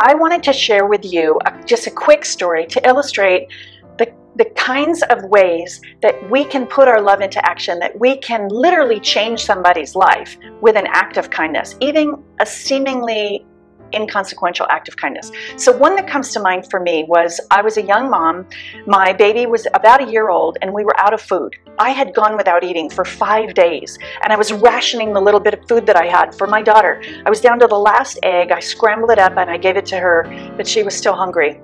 I wanted to share with you just a quick story to illustrate the, the kinds of ways that we can put our love into action, that we can literally change somebody's life with an act of kindness, even a seemingly inconsequential act of kindness. So one that comes to mind for me was I was a young mom. My baby was about a year old and we were out of food. I had gone without eating for five days and I was rationing the little bit of food that I had for my daughter. I was down to the last egg. I scrambled it up and I gave it to her, but she was still hungry.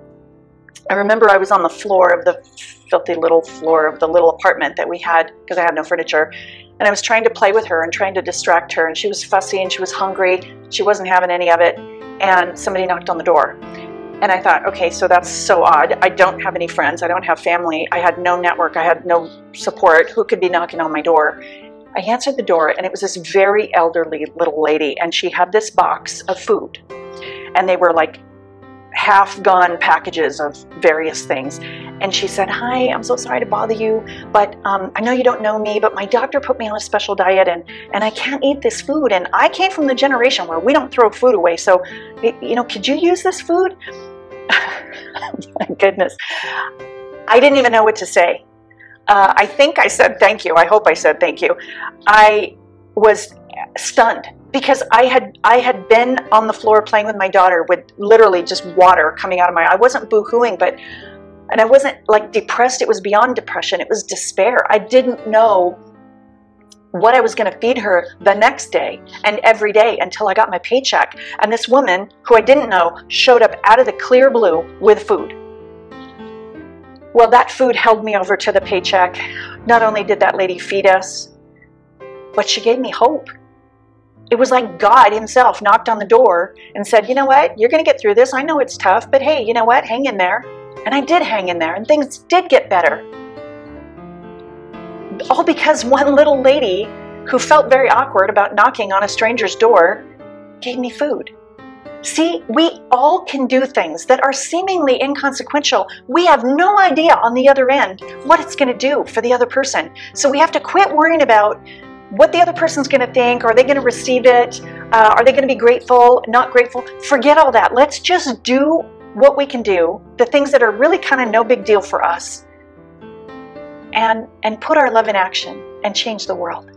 I remember I was on the floor of the filthy little floor of the little apartment that we had because I had no furniture. And I was trying to play with her and trying to distract her. And she was fussy and she was hungry. She wasn't having any of it and somebody knocked on the door. And I thought, okay, so that's so odd. I don't have any friends. I don't have family. I had no network. I had no support. Who could be knocking on my door? I answered the door, and it was this very elderly little lady, and she had this box of food. And they were like half gone packages of various things. And she said, Hi, I'm so sorry to bother you, but um, I know you don't know me, but my doctor put me on a special diet and, and I can't eat this food. And I came from the generation where we don't throw food away. So, you know, could you use this food? my goodness. I didn't even know what to say. Uh, I think I said thank you. I hope I said thank you. I was stunned because I had I had been on the floor playing with my daughter with literally just water coming out of my I wasn't boo-hooing but and I wasn't like depressed it was beyond depression it was despair I didn't know what I was going to feed her the next day and every day until I got my paycheck and this woman who I didn't know showed up out of the clear blue with food well that food held me over to the paycheck not only did that lady feed us but she gave me hope it was like God Himself knocked on the door and said, You know what? You're going to get through this. I know it's tough, but hey, you know what? Hang in there. And I did hang in there, and things did get better. All because one little lady who felt very awkward about knocking on a stranger's door gave me food. See, we all can do things that are seemingly inconsequential. We have no idea on the other end what it's going to do for the other person. So we have to quit worrying about what the other person's going to think. Are they going to receive it? Uh, are they going to be grateful? Not grateful? Forget all that. Let's just do what we can do, the things that are really kind of no big deal for us, and and put our love in action and change the world.